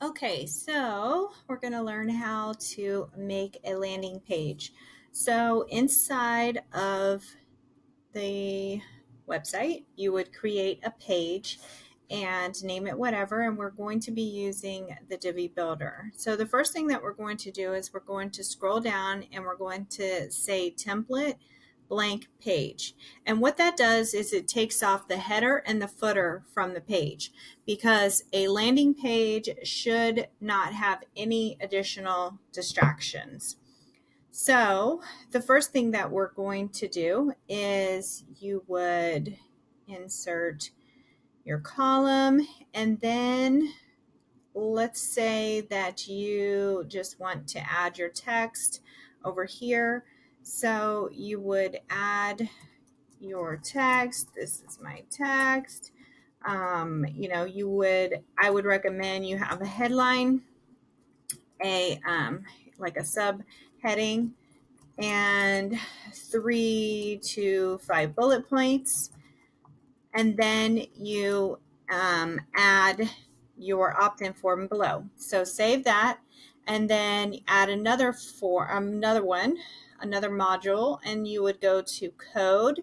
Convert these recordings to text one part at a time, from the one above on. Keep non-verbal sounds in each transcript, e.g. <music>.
Okay, so we're going to learn how to make a landing page. So inside of the website, you would create a page and name it whatever, and we're going to be using the Divi Builder. So the first thing that we're going to do is we're going to scroll down and we're going to say template blank page. And what that does is it takes off the header and the footer from the page because a landing page should not have any additional distractions. So the first thing that we're going to do is you would insert your column and then let's say that you just want to add your text over here. So you would add your text. This is my text. Um, you know, you would, I would recommend you have a headline, a, um, like a subheading, and three to five bullet points. And then you um, add your opt-in form below. So save that and then add another for another one another module and you would go to code.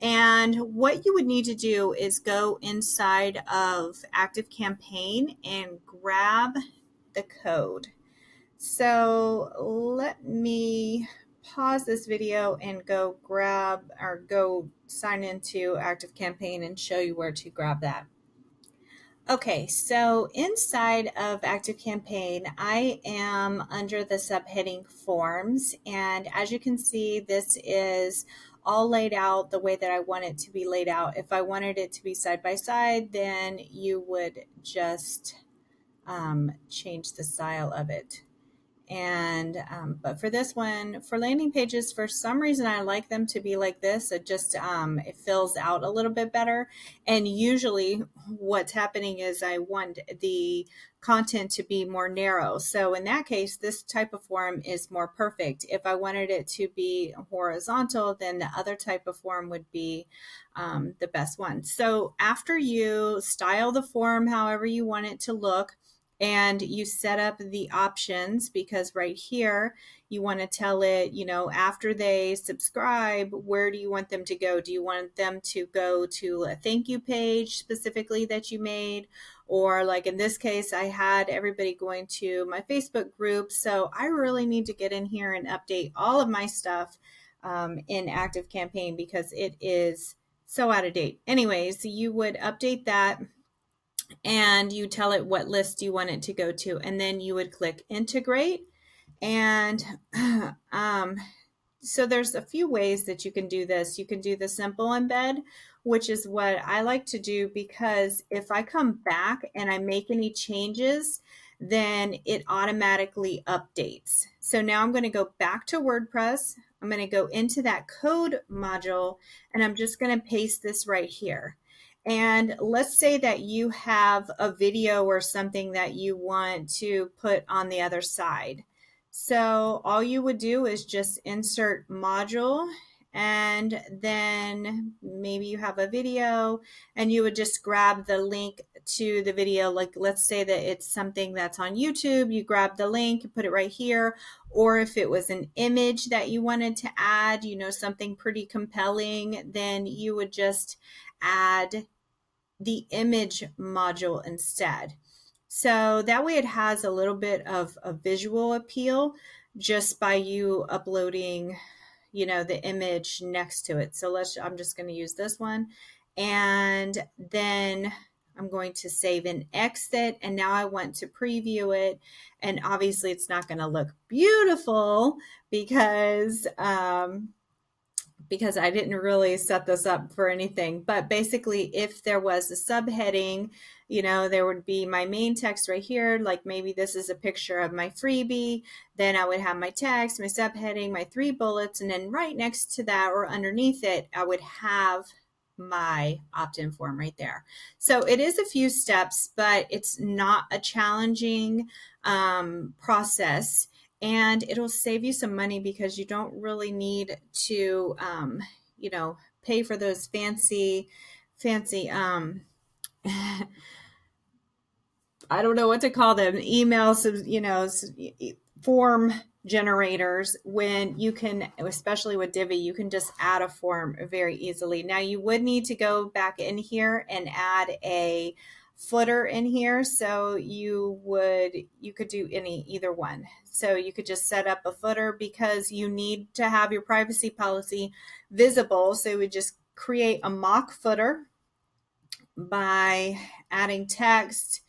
And what you would need to do is go inside of Active Campaign and grab the code. So let me pause this video and go grab or go sign into Active Campaign and show you where to grab that. Okay, so inside of Active Campaign, I am under the subheading Forms, and as you can see, this is all laid out the way that I want it to be laid out. If I wanted it to be side by side, then you would just um, change the style of it. And, um, but for this one, for landing pages, for some reason, I like them to be like this. It just, um, it fills out a little bit better. And usually what's happening is I want the content to be more narrow. So in that case, this type of form is more perfect. If I wanted it to be horizontal, then the other type of form would be um, the best one. So after you style the form however you want it to look, and you set up the options because right here you want to tell it you know after they subscribe where do you want them to go? Do you want them to go to a thank you page specifically that you made? Or like in this case i had everybody going to my facebook group so i really need to get in here and update all of my stuff um, in active campaign because it is so out of date. Anyways you would update that and you tell it what list you want it to go to. And then you would click integrate. And <clears throat> um, so there's a few ways that you can do this. You can do the simple embed, which is what I like to do because if I come back and I make any changes, then it automatically updates. So now I'm going to go back to WordPress. I'm going to go into that code module and I'm just going to paste this right here. And let's say that you have a video or something that you want to put on the other side. So all you would do is just insert module and then maybe you have a video and you would just grab the link to the video like let's say that it's something that's on YouTube you grab the link and put it right here or if it was an image that you wanted to add you know something pretty compelling then you would just add the image module instead. So that way it has a little bit of a visual appeal just by you uploading, you know, the image next to it. So let's, I'm just going to use this one. And then I'm going to save and exit. And now I want to preview it. And obviously it's not going to look beautiful because, um, because I didn't really set this up for anything. But basically, if there was a subheading, you know, there would be my main text right here, like maybe this is a picture of my freebie. Then I would have my text, my subheading, my three bullets, and then right next to that or underneath it, I would have my opt-in form right there. So it is a few steps, but it's not a challenging um, process and it'll save you some money because you don't really need to, um, you know, pay for those fancy, fancy, um, <laughs> I don't know what to call them, emails, you know, form generators when you can, especially with Divi, you can just add a form very easily. Now you would need to go back in here and add a footer in here. So you would, you could do any, either one. So you could just set up a footer because you need to have your privacy policy visible. So we just create a mock footer by adding text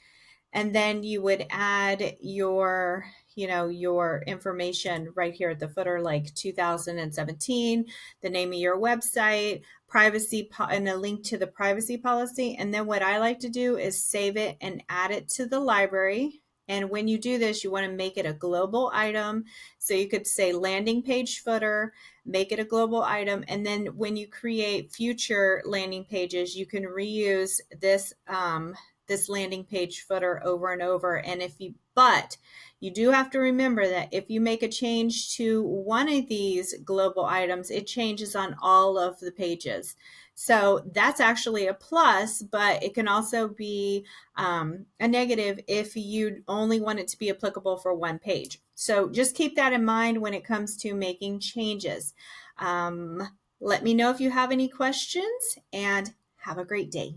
and then you would add your you know your information right here at the footer like 2017 the name of your website privacy and a link to the privacy policy and then what i like to do is save it and add it to the library and when you do this, you want to make it a global item. So you could say landing page footer, make it a global item. And then when you create future landing pages, you can reuse this um, this landing page footer over and over. And if you, but you do have to remember that if you make a change to one of these global items, it changes on all of the pages. So that's actually a plus, but it can also be um, a negative if you only want it to be applicable for one page. So just keep that in mind when it comes to making changes. Um, let me know if you have any questions and have a great day.